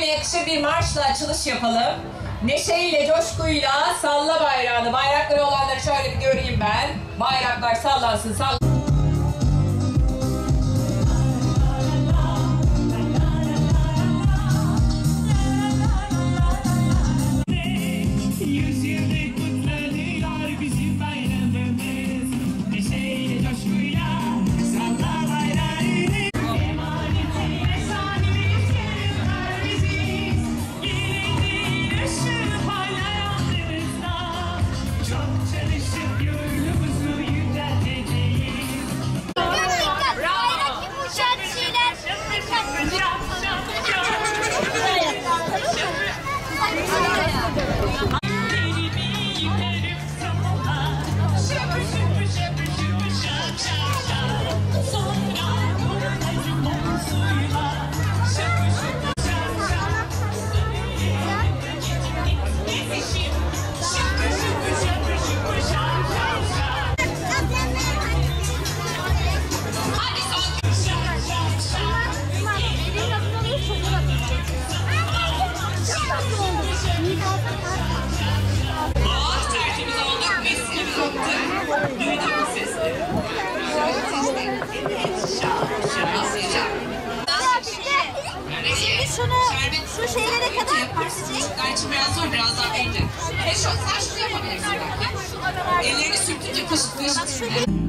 ile yakışır bir marşla açılış yapalım. Neşeyle, coşkuyla salla bayrağını. Bayrakları olanları şöyle bir göreyim ben. Bayraklar sallansın, sallansın. Elleri sürtünce kaşıklayamazsın.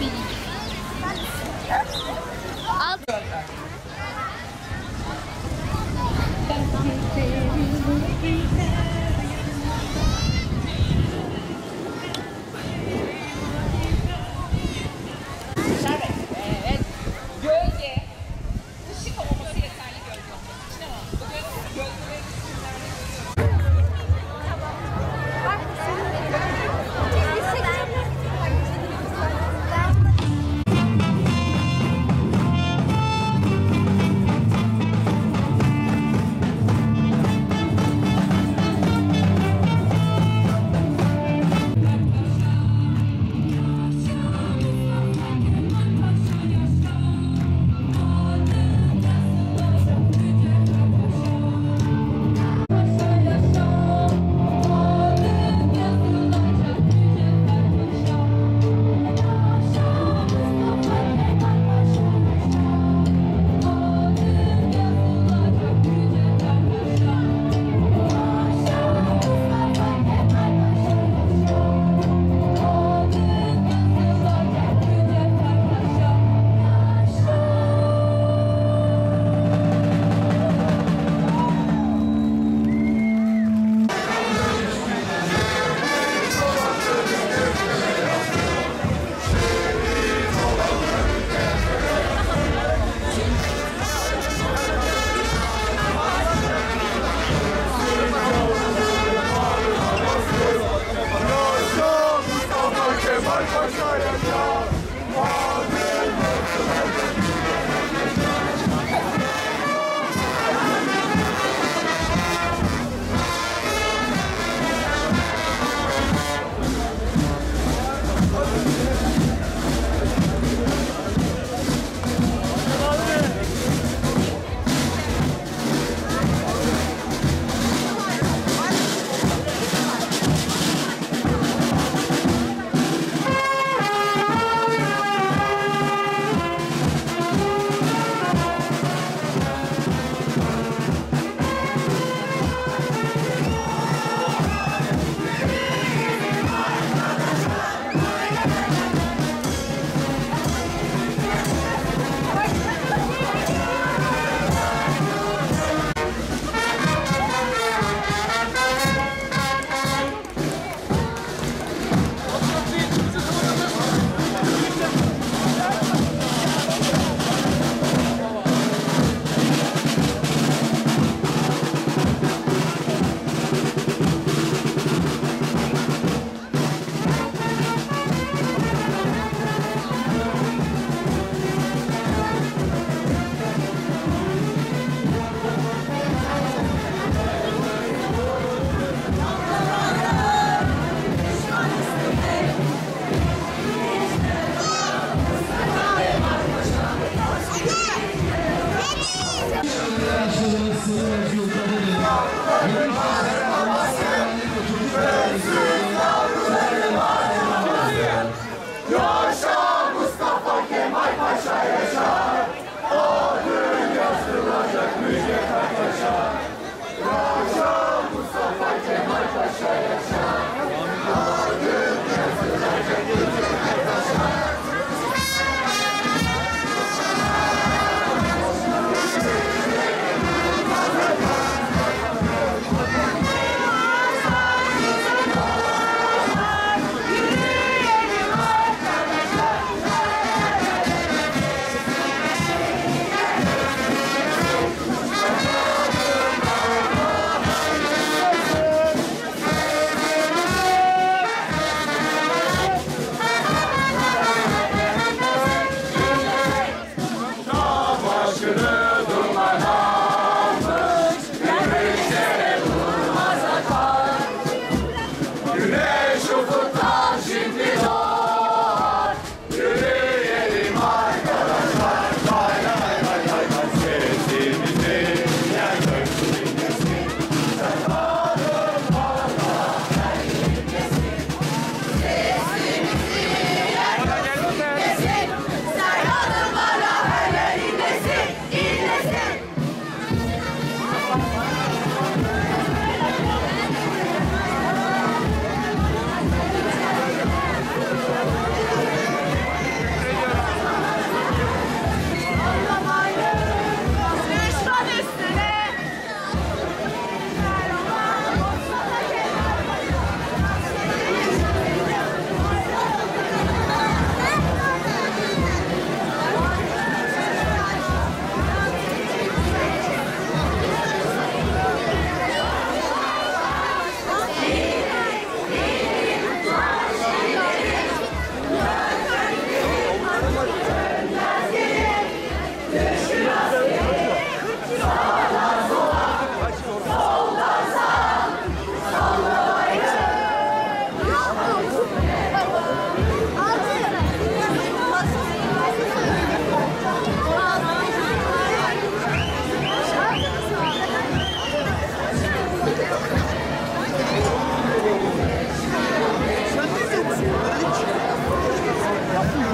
speed.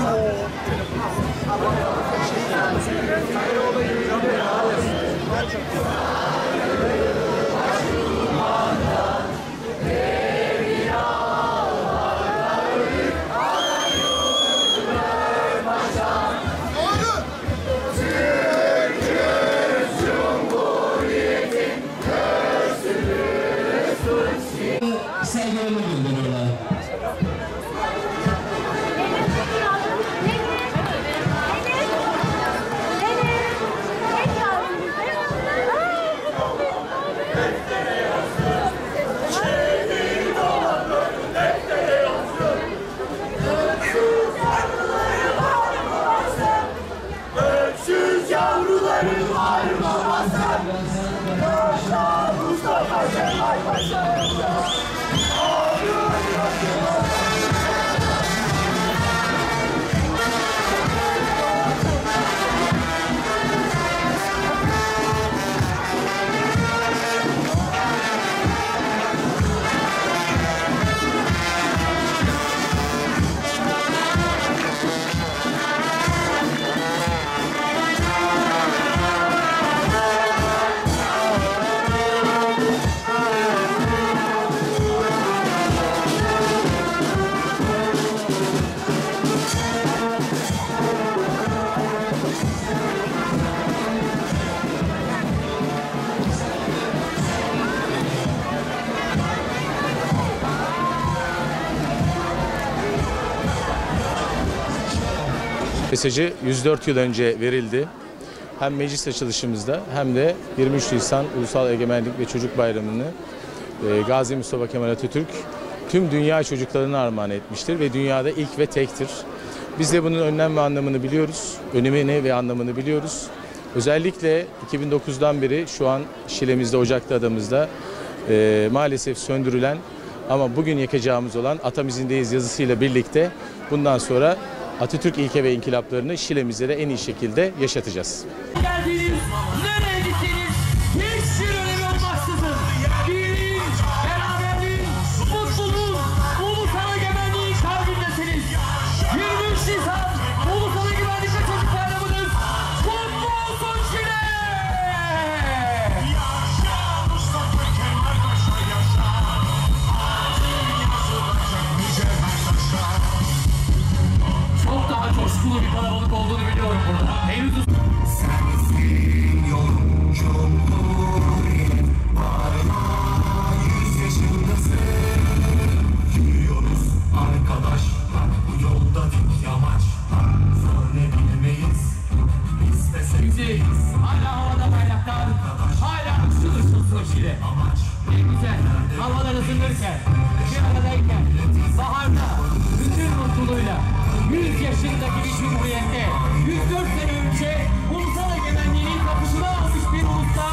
Saygılarını Mesajı 104 yıl önce verildi. Hem meclis açılışımızda hem de 23 Nisan Ulusal Egemenlik ve Çocuk Bayramı'nı e, Gazi Mustafa Kemal Atatürk tüm dünya çocuklarına armağan etmiştir ve dünyada ilk ve tektir. Biz de bunun önlem ve anlamını biliyoruz, önemini ve anlamını biliyoruz. Özellikle 2009'dan beri şu an Şile'mizde, Ocak'ta adamızda e, maalesef söndürülen ama bugün yakacağımız olan Atamizindeyiz yazısıyla birlikte bundan sonra Atatürk ilke ve inkılaplarını Şile'mizde de en iyi şekilde yaşatacağız. geldiniz, sarılırken, bir aradayken, baharda, bütün mutluluğuyla 100 yaşındaki bir cumhuriyette 104 sene önce ulusal egemenliğinin kapısını almış bir ulusta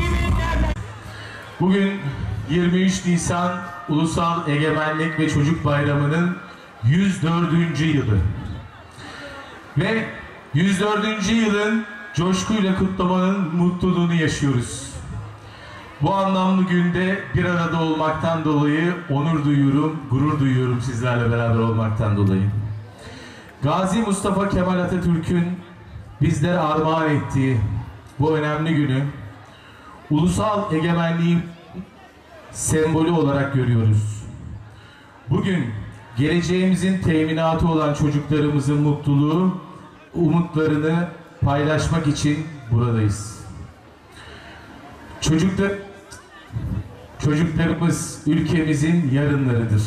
kimin nereden Bugün 23 Nisan Ulusal Egemenlik ve Çocuk Bayramı'nın 104. yılı. Ve 104. yılın coşkuyla kutlamanın mutluluğunu yaşıyoruz. Bu anlamlı günde bir arada olmaktan dolayı onur duyuyorum, gurur duyuyorum sizlerle beraber olmaktan dolayı. Gazi Mustafa Kemal Atatürk'ün bizlere armağan ettiği bu önemli günü ulusal egemenliğin sembolü olarak görüyoruz. Bugün geleceğimizin teminatı olan çocuklarımızın mutluluğu, umutlarını paylaşmak için buradayız. Çocuklar çocuklarımız ülkemizin yarınlarıdır.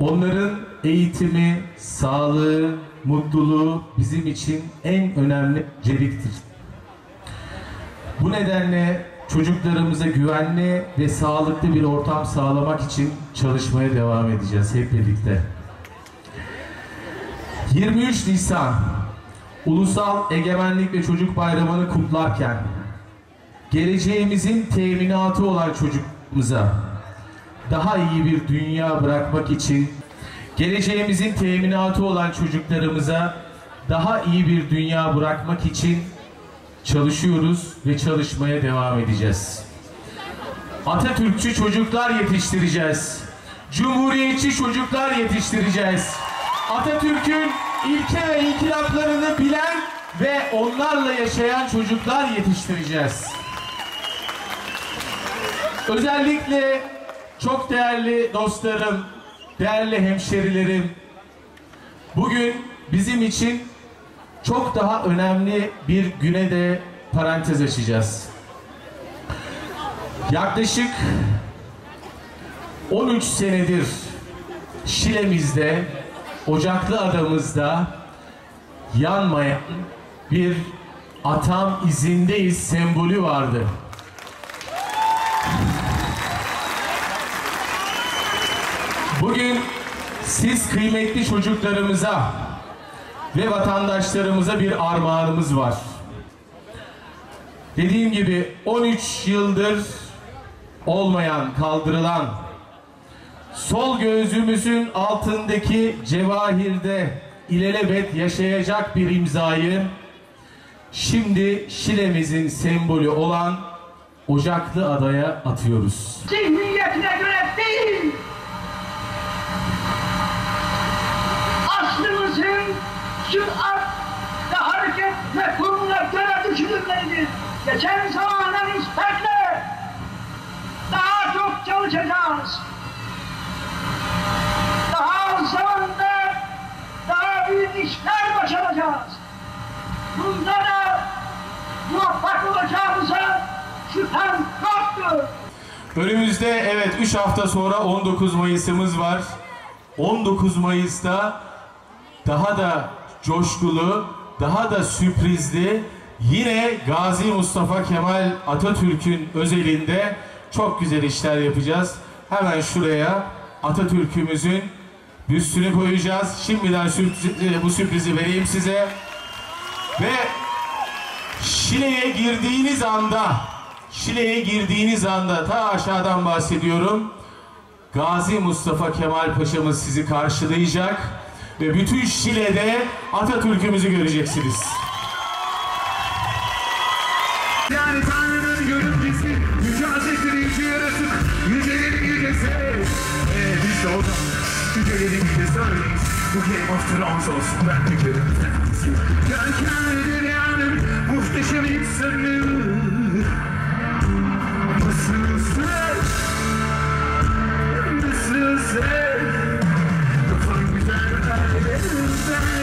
Onların eğitimi, sağlığı, mutluluğu bizim için en önemli celiktir. Bu nedenle çocuklarımıza güvenli ve sağlıklı bir ortam sağlamak için çalışmaya devam edeceğiz hep birlikte. 23 Nisan Ulusal Egemenlik ve Çocuk Bayramı'nı kutlarken geleceğimizin teminatı olan çocuklarımıza daha iyi bir dünya bırakmak için geleceğimizin teminatı olan çocuklarımıza daha iyi bir dünya bırakmak için çalışıyoruz ve çalışmaya devam edeceğiz. Atatürkçü çocuklar yetiştireceğiz. Cumhuriyetçi çocuklar yetiştireceğiz. Atatürk'ün ilke ve inkılaplarını bilen ve onlarla yaşayan çocuklar yetiştireceğiz. Özellikle çok değerli dostlarım, değerli hemşerilerim, bugün bizim için çok daha önemli bir güne de parantez açacağız. Yaklaşık 13 senedir Şile'mizde, Ocaklı Adamızda yanmayan bir atam izindeyiz sembolü vardı. Siz kıymetli çocuklarımıza ve vatandaşlarımıza bir armağanımız var. Dediğim gibi 13 yıldır olmayan, kaldırılan sol gözümüzün altındaki cevahirde ilelebet yaşayacak bir imzayı şimdi Şile'mizin sembolü olan Ocaklı Adaya atıyoruz. zihniyetine göre değil. Sürat ve hareket mefhumuna göre düşünülmelidir. Geçen zamana nispetle daha çok çalışacağız. Daha az zamanda daha büyük işler başaracağız. Bunda da muvaffak olacağımıza şüphem yoktur. Önümüzde evet 3 hafta sonra 19 Mayıs'ımız var. 19 Mayıs'ta daha da coşkulu, daha da sürprizli yine Gazi Mustafa Kemal Atatürk'ün özelinde çok güzel işler yapacağız. Hemen şuraya Atatürk'ümüzün büstünü koyacağız. Şimdiden sürprizi- bu sürprizi vereyim size. Ve Şile'ye girdiğiniz anda, Şile'ye girdiğiniz anda ta aşağıdan bahsediyorum. Gazi Mustafa Kemal Paşa'mız sizi karşılayacak ve bütün Şile'de Atatürk'ümüzü göreceksiniz. Yani Tanrı'nın görümcesi, yüce hazretleri yüce yaratık, yücelerin yücesi. Ee, biz de o zaman yücelerin yücesi. Bu Game of Thrones olsun, ben yücelerimizden birisi. Görkemlidir yani, muhteşem insanı. Nasıl sen, nasıl sen, Listen.